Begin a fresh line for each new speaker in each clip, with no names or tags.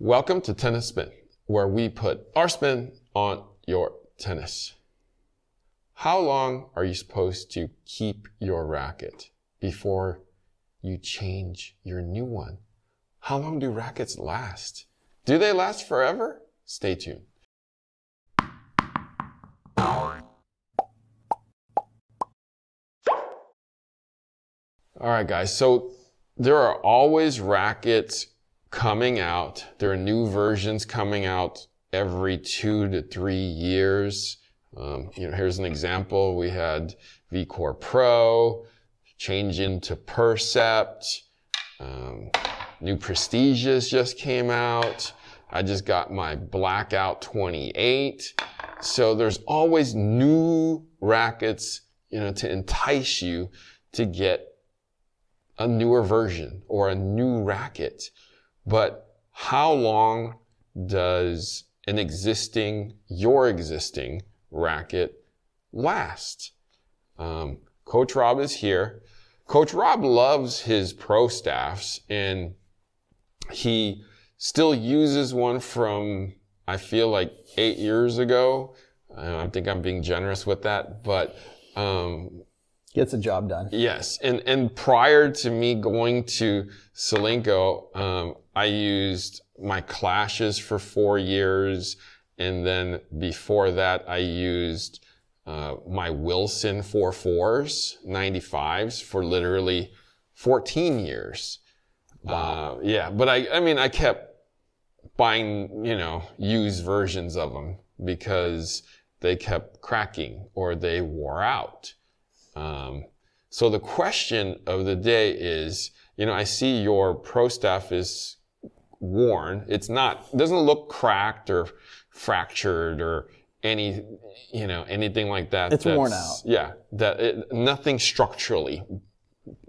Welcome to Tennis Spin, where we put our spin on your tennis. How long are you supposed to keep your racket before you change your new one? How long do rackets last? Do they last forever? Stay tuned. All right, guys. So there are always rackets coming out. There are new versions coming out every two to three years. Um, you know, here's an example. We had VCore Pro, change into Percept. Um, new Prestigious just came out. I just got my Blackout 28. So there's always new rackets, you know, to entice you to get a newer version or a new racket. But how long does an existing, your existing racket last? Um, Coach Rob is here. Coach Rob loves his pro staffs and he still uses one from, I feel like eight years ago. Uh, I think I'm being generous with that, but, um,
Gets the job done.
Yes, and and prior to me going to Solinco, um, I used my clashes for four years, and then before that, I used uh, my Wilson 44s, 95s for literally 14 years. Wow. Uh, yeah, but I, I mean, I kept buying, you know, used versions of them because they kept cracking or they wore out. Um, so the question of the day is, you know, I see your pro staff is worn. It's not, it doesn't look cracked or fractured or any, you know, anything like that.
It's worn out.
Yeah. That it, nothing structurally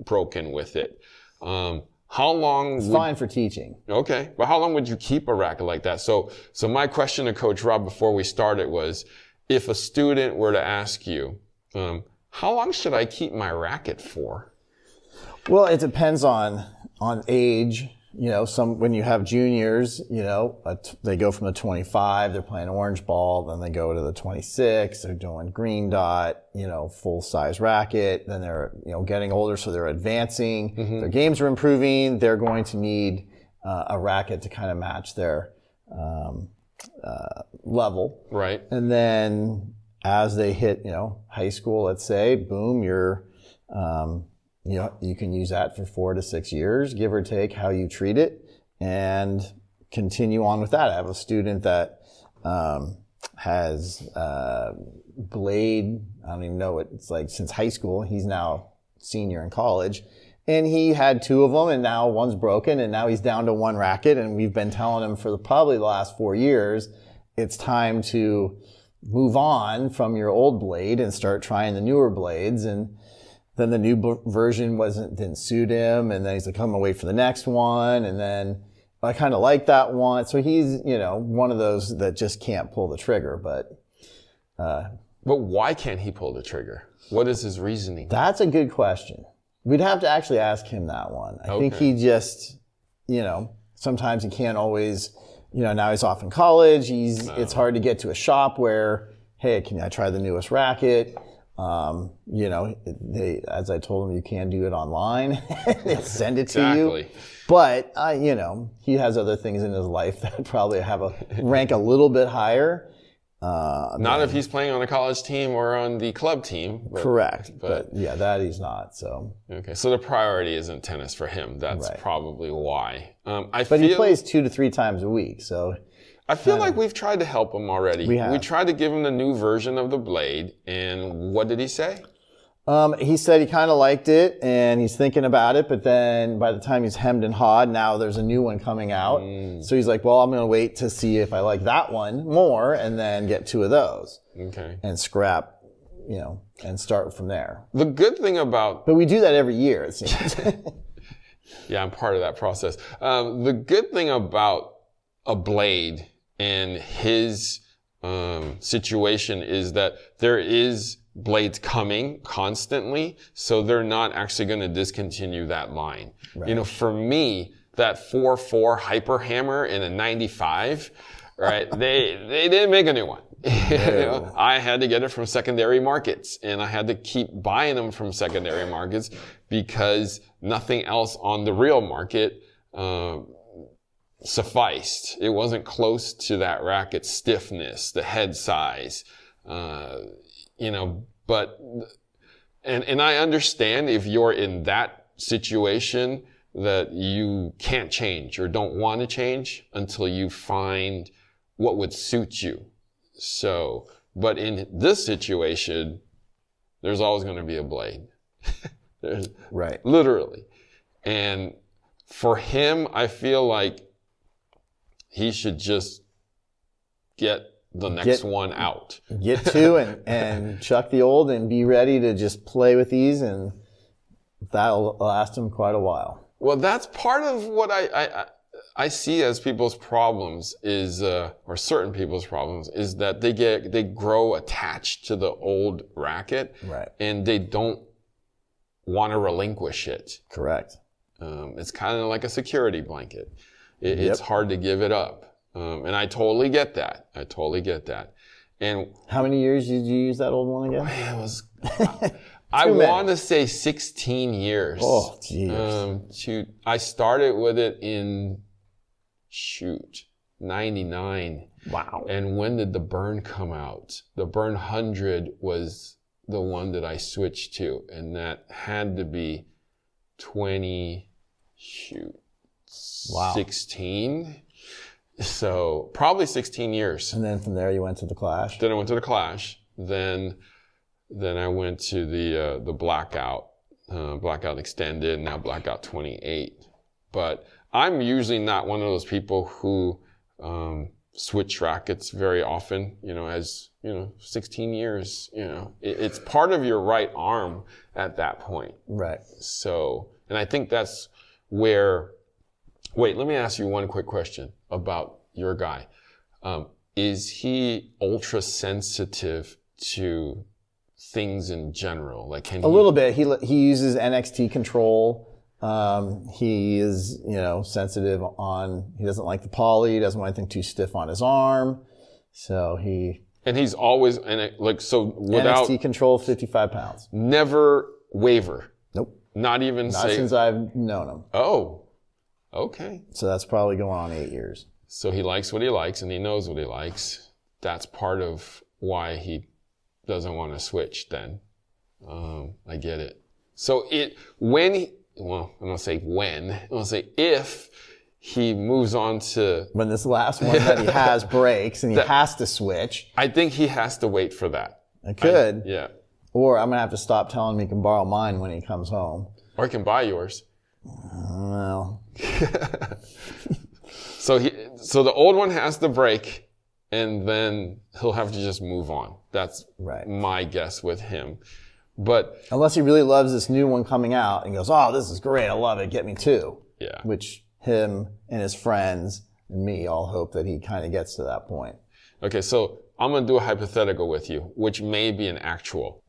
broken with it. Um, how long?
It's
would,
fine for teaching.
Okay, but how long would you keep a racket like that? So, so my question to Coach Rob before we started was, if a student were to ask you, um, how long should I keep my racket for?
Well, it depends on on age. You know, some when you have juniors, you know, they go from the 25, they're playing orange ball, then they go to the 26, they're doing green dot, you know, full size racket. Then they're you know getting older, so they're advancing. Mm-hmm. Their games are improving. They're going to need uh, a racket to kind of match their um, uh, level.
Right.
And then as they hit, you know, high school, let's say, boom, you're, um, you know, you can use that for four to six years, give or take how you treat it and continue on with that. I have a student that, um, has, uh, blade, I don't even know what it's like since high school. He's now senior in college and he had two of them and now one's broken and now he's down to one racket and we've been telling him for the, probably the last four years, it's time to, move on from your old blade and start trying the newer blades and then the new b- version wasn't didn't suit him and then he's like come wait for the next one and then i kind of like that one so he's you know one of those that just can't pull the trigger but
uh, but why can't he pull the trigger what is his reasoning
that's a good question we'd have to actually ask him that one i okay. think he just you know sometimes he can't always you know, now he's off in college. He's, it's hard to get to a shop where, hey, can I try the newest racket? Um, you know, they, as I told him, you can do it online. they send it to exactly. you. But, uh, you know, he has other things in his life that probably have a rank a little bit higher.
Uh, not if he's playing on a college team or on the club team.
But, correct. But, but, yeah, that he's not. So
okay, so the priority isn't tennis for him. That's right. probably why.
Um, I but feel, he plays two to three times a week. So
I feel like we've tried to help him already. We have. We tried to give him the new version of the blade, and what did he say?
Um, he said he kind of liked it and he's thinking about it, but then by the time he's hemmed and hawed, now there's a new one coming out. Mm. So he's like, well, I'm going to wait to see if I like that one more and then get two of those.
Okay.
And scrap, you know, and start from there.
The good thing about.
But we do that every year, it seems.
yeah, I'm part of that process. Um, the good thing about a blade and his um, situation is that there is blades coming constantly, so they're not actually going to discontinue that line. Right. You know, for me, that 4-4 hyper hammer in a 95, right? they, they didn't make a new one. You know, I had to get it from secondary markets and I had to keep buying them from secondary markets because nothing else on the real market, uh, sufficed. It wasn't close to that racket stiffness, the head size, uh, you know, but, and, and I understand if you're in that situation that you can't change or don't want to change until you find what would suit you. So, but in this situation, there's always going to be a blade.
Right.
literally. And for him, I feel like he should just get the next
Get-
one out.
Get two and, and chuck the old and be ready to just play with these and that'll last him quite a while.
Well, that's part of what I, I, I- see as people's problems is, uh, or certain people's problems is that they get, they grow attached to the old racket
Right.
and they don't want to relinquish it.
Correct.
Um, it's kind of like a security blanket. It, It's hard to give it up. Um, and I totally get that. I totally get that. And
How many years did you use that old one again?
it was, I want to say 16 years.
Oh, geez.
Um, shoot, I started with it in, shoot, 99.
wow.
And when did the Burn come out? The Burn 100 was the one that I switched to, and that had to be 20, shoot,
Wow.
16. So probably 16 years.
And then from there you went to the Clash.
Then I went to the Clash. Then, then I went to the uh, the Blackout, uh, Blackout Extended, now Blackout 28. But I'm usually not one of those people who um, switch rackets very often. You know, as you know, 16 years. You know, it, it's part of your right arm at that point.
Right.
So, and I think that's where. Wait, let me ask you one quick question about your guy. Um, is he ultra sensitive to things in general? Like, can
A
he,
little bit. He he uses NXT control. Um, he is you know sensitive on. He doesn't like the poly. He doesn't want anything too stiff on his arm. So he
and he's always and like so without
NXT control, fifty five pounds.
never waver,
Nope.
not even
Not
say,
since I've known him.
oh, okay.
So that's probably going on eight years.
So he likes what he likes and he knows what he likes. That's part of why he doesn't want to switch then. Um, I get it. So it, when he, well, I'm going to say when, I'm going to say if he moves on to,
When this last one that he has breaks and he has to switch,
I think he has to wait for that.
I could.
Yeah.
Or I'm gonna have to stop telling him he can borrow mine when he comes home.
Or he can buy yours.
Well,
So he, so the old one has to break and then he'll have to just move on. That's
Right.
my guess with him. But
unless he really loves this new one coming out and goes, "Oh, this is great! I love it. Get me two.
yeah.
Which him and his friends and me all hope that he kind of gets to that point.
Okay, so I'm gonna do a hypothetical with you, which may be an actual.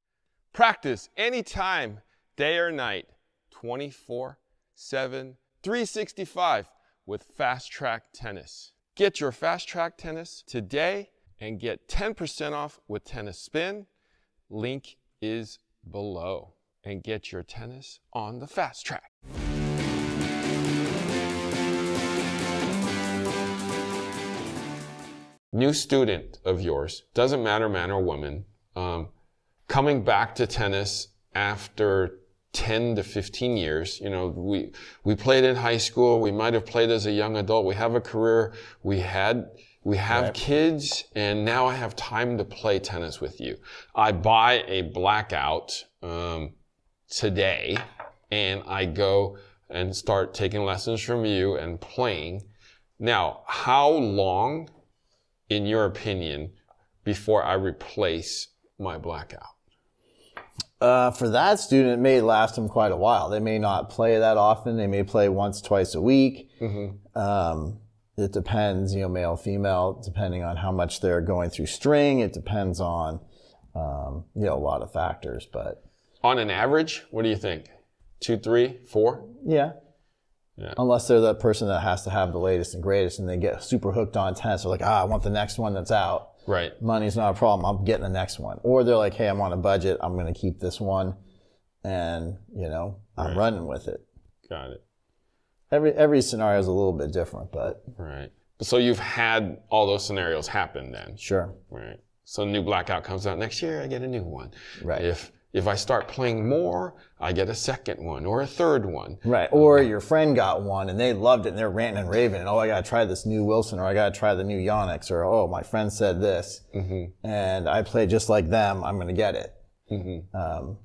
Practice anytime, day or night, 24 7, 365 with Fast Track Tennis. Get your Fast Track Tennis today and get 10% off with Tennis Spin. Link is below. And get your tennis on the fast track. new student of yours, doesn't matter man or woman, um, coming back to tennis after 10 to 15 years, you know, we, we played in high school, we might have played as a young adult, we have a career, we had, we have
Right.
kids, and now I have time to play tennis with you. I buy a blackout, um, today, and I go and start taking lessons from you and playing. Now, how long in your opinion, before I replace my blackout?
Uh, for that student, it may last them quite a while. They may not play that often. They may play once, twice a week. Um, it depends, you know, male, female, depending on how much they're going through string. It depends on, um, you know, a lot of factors. But
On an average, what do you think? Two, three, four?
yeah,
Yeah.
Unless they're the person that has to have the latest and greatest and they get super hooked on tennis. They're like, ah, I want the next one that's out.
Right.
Money's not a problem. I'm getting the next one. Or they're like, hey, I'm on a budget. I'm going to keep this one. And, you know, I'm
Right.
running with it.
Got it.
Every, every scenario is a little bit different, but
Right. So you've had all those scenarios happen then.
sure.
Right. So new blackout comes out next year, I get a new one.
Right.
If if I start playing more, I get a second one or a third one.
Right. Or your friend got one and they loved it and they're ranting and raving. And, oh, I got to try this new Wilson or I got to try the new Yonex or, oh, my friend said this and I play just like them. I'm going to get it. Um,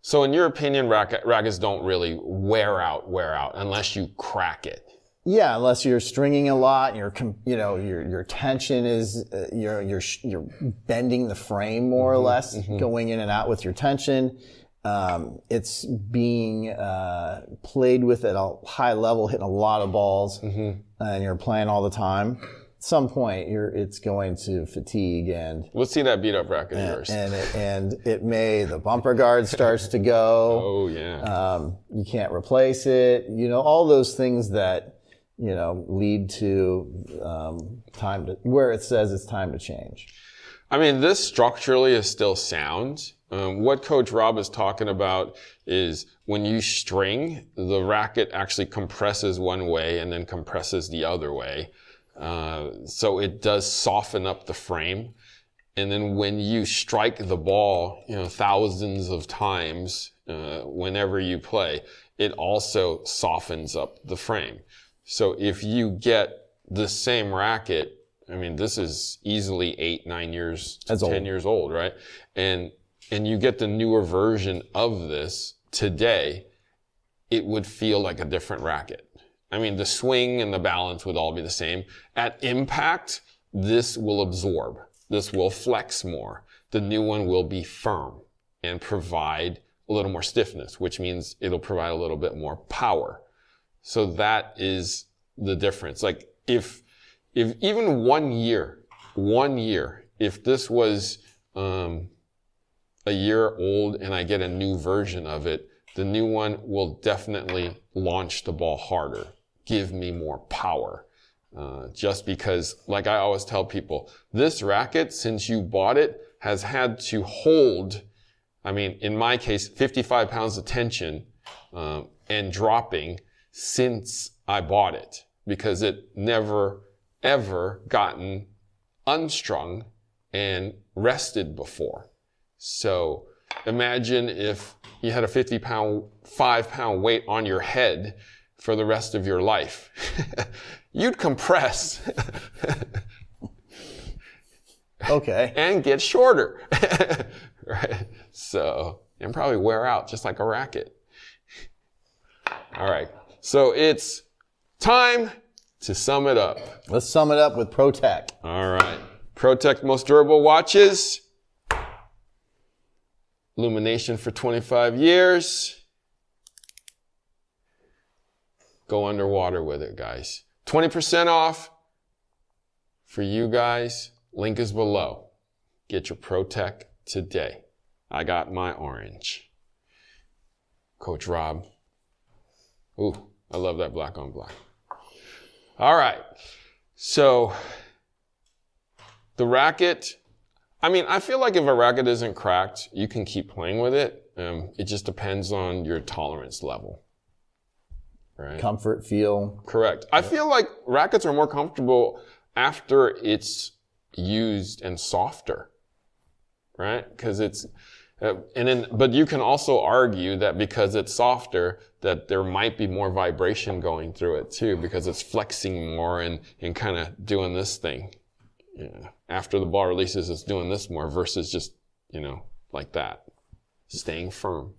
So in your opinion, racket, rackets don't really wear out, wear out unless you crack it.
Yeah, unless you're stringing a lot, and your com- you know your your tension is uh, you're you're sh- you're bending the frame more or less, going in and out with your tension. Um, it's being uh, played with at a high level, hitting a lot of balls, and you're playing all the time. At some point, you're it's going to fatigue and
Let's see that beat up racket of yours.
and it, and it may the bumper guard starts to go.
oh yeah.
Um, you can't replace it. You know, all those things that, you know, lead to um, time to where it says it's time to change.
I mean, this structurally is still sound. Um, what Coach Rob is talking about is when you string, the racket actually compresses one way and then compresses the other way. Uh, so it does soften up the frame. And then when you strike the ball, you know, thousands of times, uh, whenever you play, it also softens up the frame. So if you get the same racket, I mean, this is easily eight, nine years,
That's
10
old.
years old, right? And, and you get the newer version of this today, it would feel like a different racket. I mean, the swing and the balance would all be the same. At impact, this will absorb. This will flex more. The new one will be firm and provide a little more stiffness, which means it'll provide a little bit more power. So that is the difference. Like if, if even one year, one year, if this was, um, a year old and I get a new version of it, the new one will definitely launch the ball harder, give me more power. Uh, just because, like I always tell people, this racket, since you bought it, has had to hold, I mean, in my case, 55 pounds of tension um, and dropping since I bought it because it never, ever gotten unstrung and rested before. So imagine if you had a 50 pound, five pound weight on your head for the rest of your life. You'd compress
Okay.
and get shorter. right? So, and probably wear out just like a racket. All right. So it's time to sum it up.
Let's sum it up with ProTek.
All right. ProTek most durable watches. Illumination for 25 years. Go underwater with it, guys. 20% off for you guys. Link is below. Get your ProTek today. I got my orange. Coach Rob. Ooh, I love that black on black. All right. So the racket, I mean, I feel like if a racket isn't cracked, you can keep playing with it. Um, it just depends on your tolerance level. Right?
Comfort, feel.
Correct. I feel like rackets are more comfortable after it's used and softer, right? Because it's, uh, and then, but you can also argue that because it's softer, that there might be more vibration going through it too, because it's flexing more and, and kind of doing this thing. Yeah. After the ball releases, it's doing this more versus just, you know, like that, staying firm.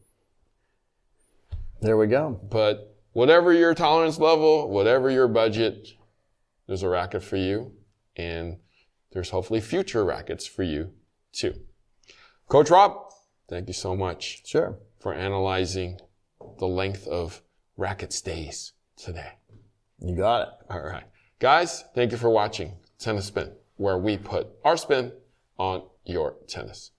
There we go.
But whatever your tolerance level, whatever your budget, there's a racket for you. And there's hopefully future rackets for you too. Coach Rob, thank you so much
Sure.
for analyzing the length of racket stays today.
You got it.
All right. Guys, thank you for watching Tennis Spin, where we put our spin on your tennis.